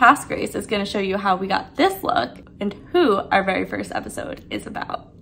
Past Grace is gonna show you how we got this look and who our very first episode is about.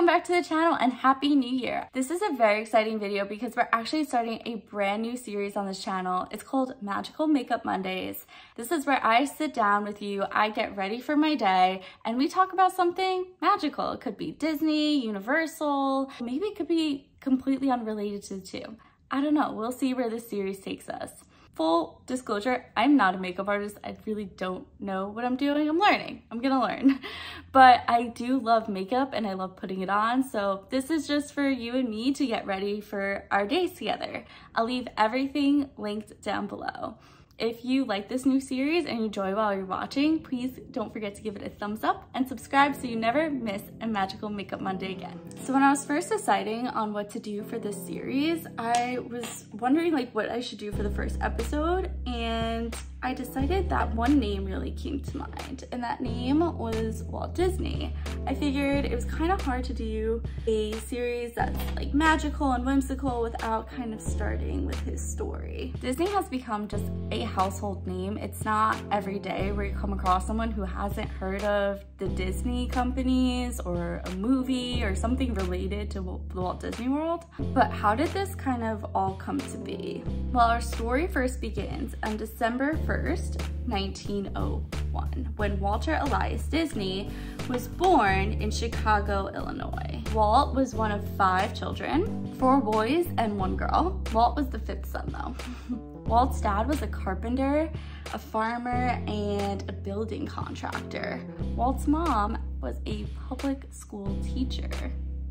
Welcome back to the channel and happy new year. This is a very exciting video because we're actually starting a brand new series on this channel. It's called Magical Makeup Mondays. This is where I sit down with you, I get ready for my day, and we talk about something magical. It could be Disney, Universal, maybe it could be completely unrelated to the two. I don't know, we'll see where this series takes us. Full disclosure, I'm not a makeup artist. I really don't know what I'm doing. I'm learning. I'm gonna learn. But I do love makeup and I love putting it on. So this is just for you and me to get ready for our days together. I'll leave everything linked down below. If you like this new series and enjoy while you're watching, please don't forget to give it a thumbs up and subscribe so you never miss a magical makeup Monday again. So when I was first deciding on what to do for this series, I was wondering like what I should do for the first episode and I decided that one name really came to mind and that name was Walt Disney. I figured it was kind of hard to do a series that's like magical and whimsical without kind of starting with his story. Disney has become just a household name. It's not every day where you come across someone who hasn't heard of the Disney companies or a movie or something related to the Walt Disney World. But how did this kind of all come to be? Well, our story first begins on December 1st, 1901, when Walter Elias Disney was born in Chicago, Illinois. Walt was one of five children, four boys and one girl. Walt was the fifth son though. Walt's dad was a carpenter, a farmer, and a building contractor. Walt's mom was a public school teacher.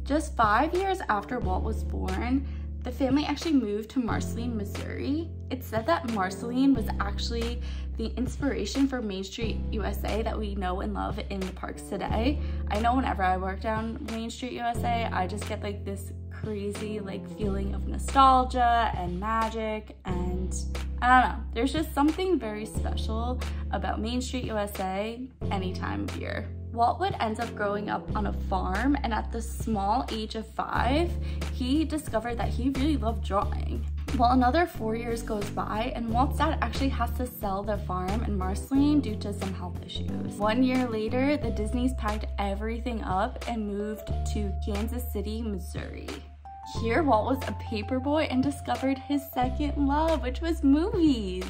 Just five years after Walt was born, the family actually moved to Marceline, Missouri. It's said that Marceline was actually the inspiration for Main Street USA that we know and love in the parks today. I know whenever I work down Main Street USA, I just get like this crazy like feeling of nostalgia and magic and I don't know, there's just something very special about Main Street USA any time of year. Walt would ends up growing up on a farm and at the small age of five, he discovered that he really loved drawing. Well, another four years goes by and Walt's dad actually has to sell the farm in Marceline due to some health issues. One year later, the Disneys packed everything up and moved to Kansas City, Missouri. Here, Walt was a paperboy and discovered his second love, which was movies.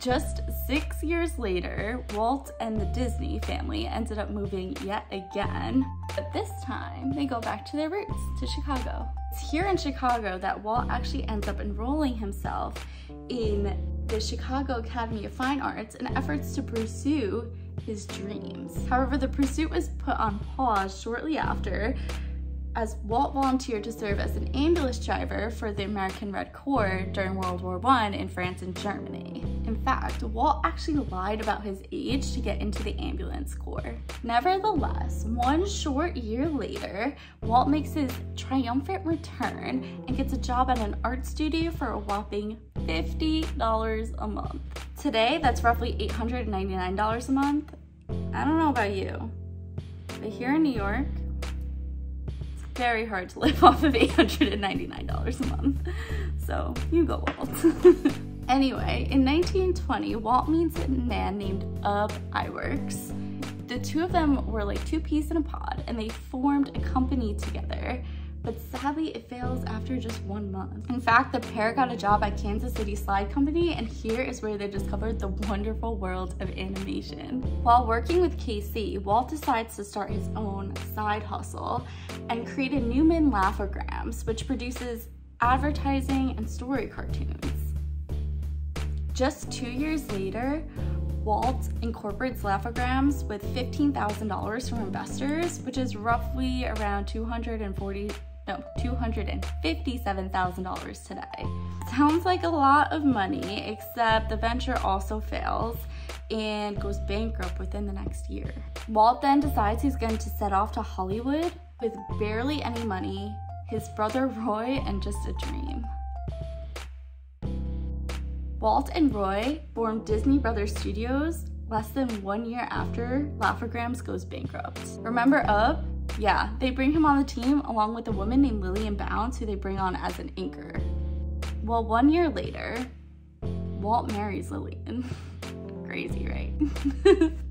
Just six years later, Walt and the Disney family ended up moving yet again, but this time they go back to their roots, to Chicago. It's here in Chicago that Walt actually ends up enrolling himself in the Chicago Academy of Fine Arts in efforts to pursue his dreams. However, the pursuit was put on pause shortly after as Walt volunteered to serve as an ambulance driver for the American Red Cross during World War I in France and Germany. Fact, Walt actually lied about his age to get into the ambulance corps. Nevertheless, one short year later, Walt makes his triumphant return and gets a job at an art studio for a whopping $50 a month. Today, that's roughly $899 a month. I don't know about you, but here in New York, it's very hard to live off of $899 a month. So you go Walt. anyway, in 1920, Walt meets a man named Ub Iwerks. The two of them were like two peas in a pod and they formed a company together but sadly it fails after just one month. In fact, the pair got a job at Kansas City Slide Company and here is where they discovered the wonderful world of animation. While working with KC, Walt decides to start his own side hustle and create created Newman Laughograms, which produces advertising and story cartoons. Just two years later, Walt incorporates Laughograms with $15,000 from investors, which is roughly around 240 no, $257,000 today. Sounds like a lot of money, except the venture also fails and goes bankrupt within the next year. Walt then decides he's going to set off to Hollywood with barely any money, his brother Roy, and just a dream. Walt and Roy formed Disney Brothers Studios less than one year after Laugh-O-Grams goes bankrupt. Remember Ub? Yeah, they bring him on the team along with a woman named Lillian Bounds who they bring on as an inker. Well, one year later, Walt marries Lillian. Crazy, right?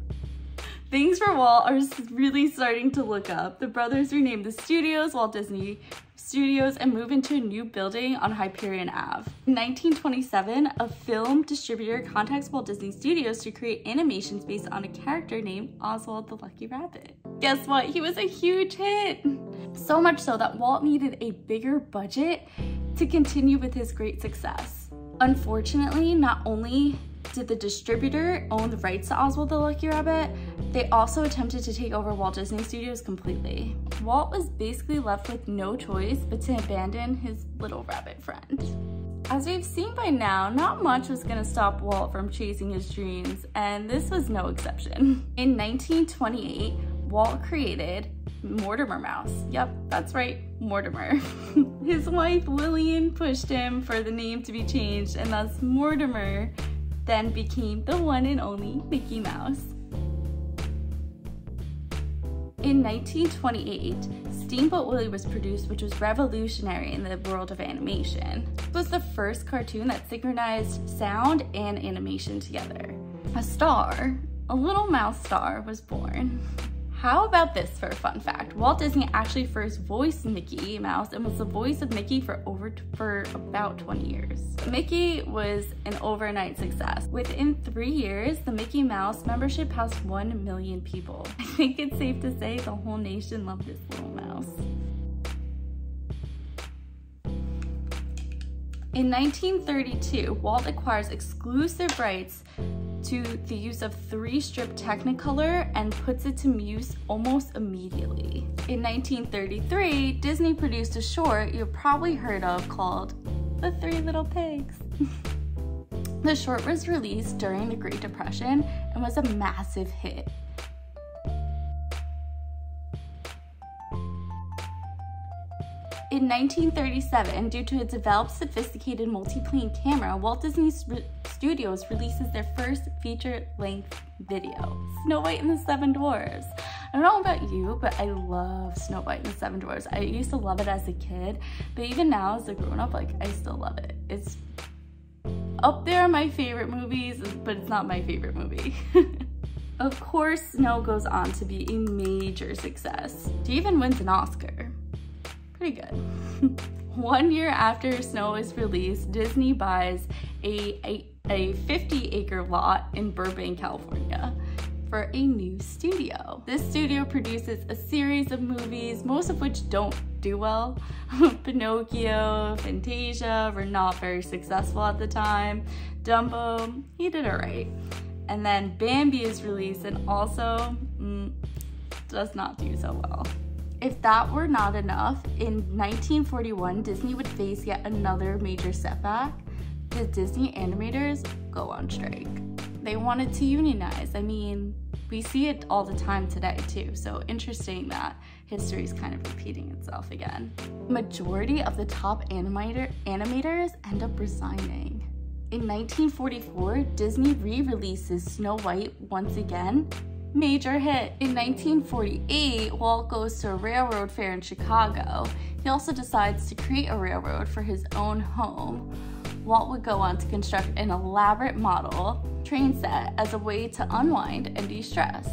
Things for Walt are really starting to look up. The brothers renamed the studios Walt Disney Studios and move into a new building on Hyperion Ave. In 1927, a film distributor contacts Walt Disney Studios to create animations based on a character named Oswald the Lucky Rabbit. Guess what? He was a huge hit! So much so that Walt needed a bigger budget to continue with his great success. Unfortunately, not only did the distributor owned the rights to Oswald the Lucky Rabbit, they also attempted to take over Walt Disney Studios completely. Walt was basically left with no choice but to abandon his little rabbit friend. As we've seen by now, not much was gonna stop Walt from chasing his dreams, and this was no exception. In 1928, Walt created Mortimer Mouse. Yep, that's right, Mortimer. his wife Lillian pushed him for the name to be changed, and thus Mortimer then became the one and only Mickey Mouse. In 1928, Steamboat Willie was produced, which was revolutionary in the world of animation. It was the first cartoon that synchronized sound and animation together. A star, a little mouse star, was born. How about this for a fun fact? Walt Disney actually first voiced Mickey Mouse and was the voice of Mickey for over for about 20 years. Mickey was an overnight success. Within three years, the Mickey Mouse membership passed 1 million people. I think it's safe to say the whole nation loved this little mouse. In 1932, Walt acquires exclusive rights to the use of three strip Technicolor and puts it to use almost immediately. In 1933, Disney produced a short you've probably heard of called The Three Little Pigs. the short was released during the Great Depression and was a massive hit. In 1937, due to a developed sophisticated multi-plane camera, Walt Disney Studios releases their first feature-length video, Snow White and the Seven Dwarfs. I don't know about you, but I love Snow White and the Seven Dwarfs. I used to love it as a kid, but even now as a grown-up, like, I still love it. It's up there my favorite movies, but it's not my favorite movie. of course, Snow goes on to be a major success. She even wins an Oscar pretty good. One year after Snow is released, Disney buys a, a, a 50 acre lot in Burbank, California for a new studio. This studio produces a series of movies, most of which don't do well. Pinocchio, Fantasia were not very successful at the time. Dumbo, he did alright. And then Bambi is released and also mm, does not do so well. If that were not enough, in 1941, Disney would face yet another major setback. The Disney animators go on strike. They wanted to unionize. I mean, we see it all the time today too, so interesting that history is kind of repeating itself again. Majority of the top animator animators end up resigning. In 1944, Disney re-releases Snow White once again major hit. In 1948, Walt goes to a railroad fair in Chicago. He also decides to create a railroad for his own home. Walt would go on to construct an elaborate model train set as a way to unwind and de-stress.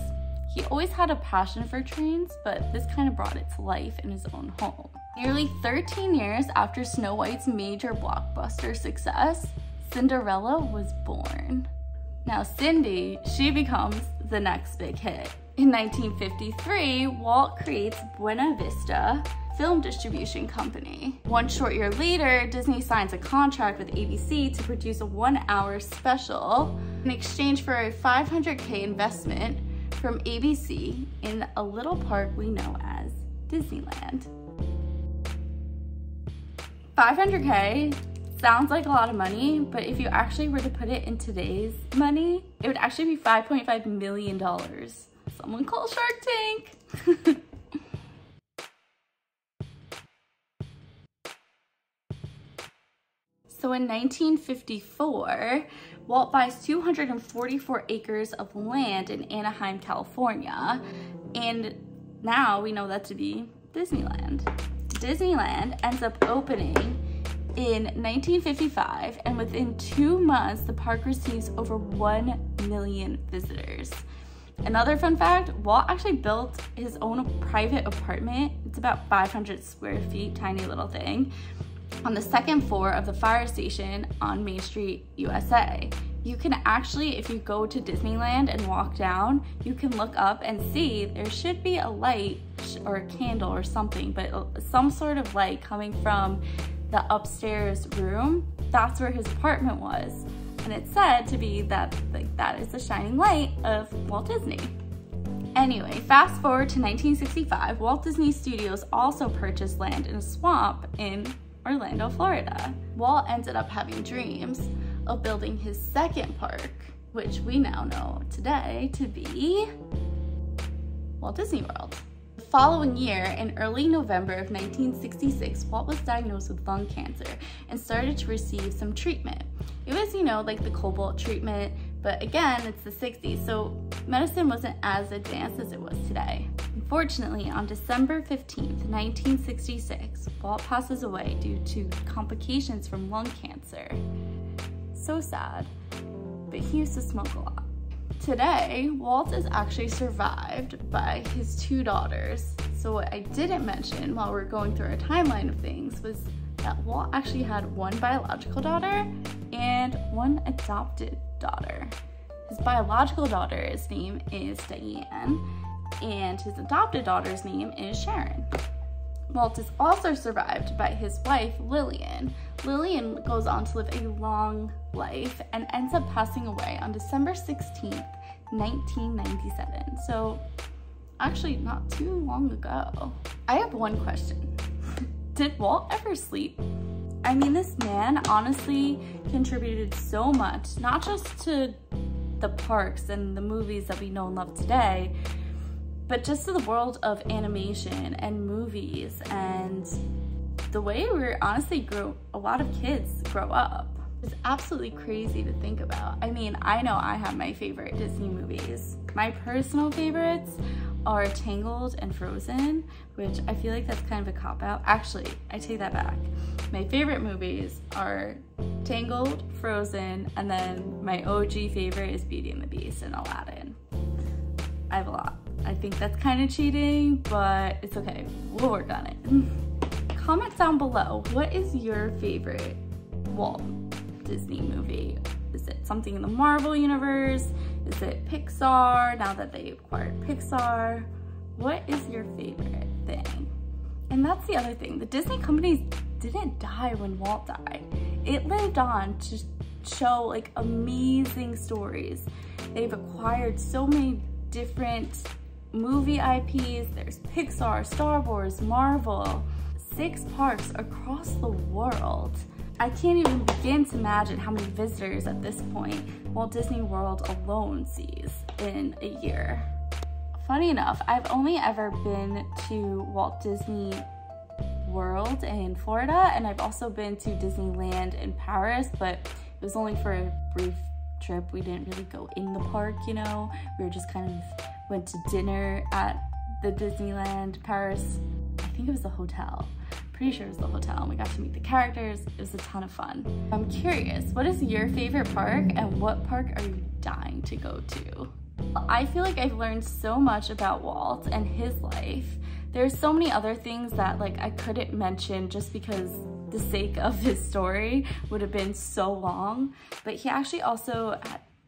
He always had a passion for trains, but this kind of brought it to life in his own home. Nearly 13 years after Snow White's major blockbuster success, Cinderella was born. Now Cindy, she becomes the next big hit. In 1953, Walt creates Buena Vista Film Distribution Company. One short year later, Disney signs a contract with ABC to produce a one hour special in exchange for a 500K investment from ABC in a little park we know as Disneyland. 500K sounds like a lot of money, but if you actually were to put it in today's money, it would actually be $5.5 million. Someone call Shark Tank. So in 1954, Walt buys 244 acres of land in Anaheim, California, and now we know that to be Disneyland. Disneyland ends up opening in 1955, and within two months, the park receives over 1 million visitors. Another fun fact, Walt actually built his own private apartment. It's about 500 square feet, tiny little thing, on the second floor of the fire station on Main Street, USA. You can actually, if you go to Disneyland and walk down, you can look up and see there should be a light or a candle or something, but uh, some sort of light coming from the upstairs room. That's where his apartment was and it's said to be that like, that is the shining light of Walt Disney. Anyway, fast forward to 1965, Walt Disney Studios also purchased land in a swamp in Orlando, Florida. Walt ended up having dreams of building his second park, which we now know today to be Walt Disney World following year, in early November of 1966, Walt was diagnosed with lung cancer and started to receive some treatment. It was, you know, like the cobalt treatment, but again, it's the 60s, so medicine wasn't as advanced as it was today. Unfortunately, on December 15th, 1966, Walt passes away due to complications from lung cancer. So sad, but he used to smoke a lot. Today, Walt is actually survived by his two daughters. So what I didn't mention while we are going through our timeline of things was that Walt actually had one biological daughter and one adopted daughter. His biological daughter's name is Diane and his adopted daughter's name is Sharon. Walt is also survived by his wife, Lillian. Lillian goes on to live a long life and ends up passing away on December 16th, 1997. So actually not too long ago. I have one question. Did Walt ever sleep? I mean, this man honestly contributed so much, not just to the parks and the movies that we know and love today, but just to the world of animation and movies and the way we're honestly grew, a lot of kids grow up. It's absolutely crazy to think about. I mean, I know I have my favorite Disney movies. My personal favorites are Tangled and Frozen, which I feel like that's kind of a cop-out. Actually, I take that back. My favorite movies are Tangled, Frozen, and then my OG favorite is Beauty and the Beast and Aladdin. I have a lot. I think that's kind of cheating, but it's okay. We'll work on it. Comment down below, what is your favorite Walt Disney movie? Is it something in the Marvel universe? Is it Pixar, now that they acquired Pixar? What is your favorite thing? And that's the other thing, the Disney companies didn't die when Walt died. It lived on to show like amazing stories. They've acquired so many different movie IPs, there's Pixar, Star Wars, Marvel, six parks across the world. I can't even begin to imagine how many visitors at this point Walt Disney World alone sees in a year. Funny enough, I've only ever been to Walt Disney World in Florida and I've also been to Disneyland in Paris, but it was only for a brief trip. We didn't really go in the park, you know. We were just kind of went to dinner at the Disneyland Paris. Think it was the hotel. Pretty sure it was the hotel. And we got to meet the characters. It was a ton of fun. I'm curious, what is your favorite park and what park are you dying to go to? I feel like I've learned so much about Walt and his life. There's so many other things that like I couldn't mention just because the sake of his story would have been so long. But he actually also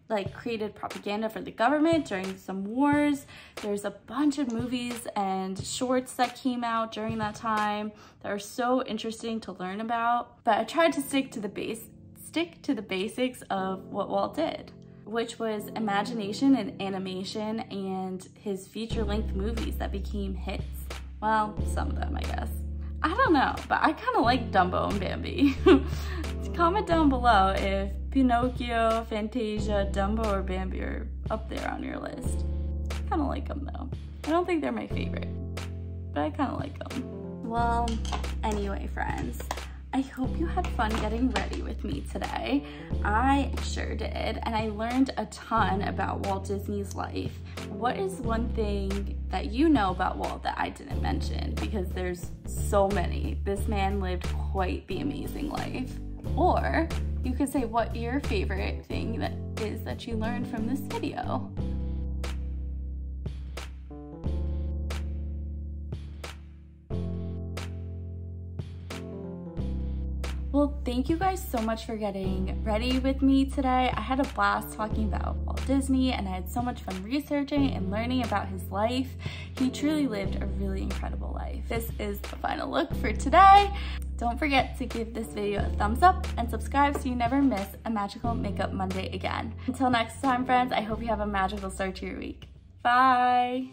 like created propaganda for the government during some wars. There's a bunch of movies and shorts that came out during that time that are so interesting to learn about. But I tried to stick to the base, stick to the basics of what Walt did which was imagination and animation and his feature-length movies that became hits. Well, some of them, I guess. I don't know, but I kind of like Dumbo and Bambi. Comment down below if Pinocchio, Fantasia, Dumbo, or Bambi are up there on your list. I kind of like them though. I don't think they're my favorite, but I kind of like them. Well, anyway, friends, I hope you had fun getting ready with me today. I sure did, and I learned a ton about Walt Disney's life. What is one thing that you know about Walt that I didn't mention? Because there's so many. This man lived quite the amazing life. Or you could say what your favorite thing that is that you learned from this video. Thank you guys so much for getting ready with me today. I had a blast talking about Walt Disney and I had so much fun researching and learning about his life. He truly lived a really incredible life. This is the final look for today. Don't forget to give this video a thumbs up and subscribe so you never miss a Magical Makeup Monday again. Until next time, friends, I hope you have a magical start to your week. Bye!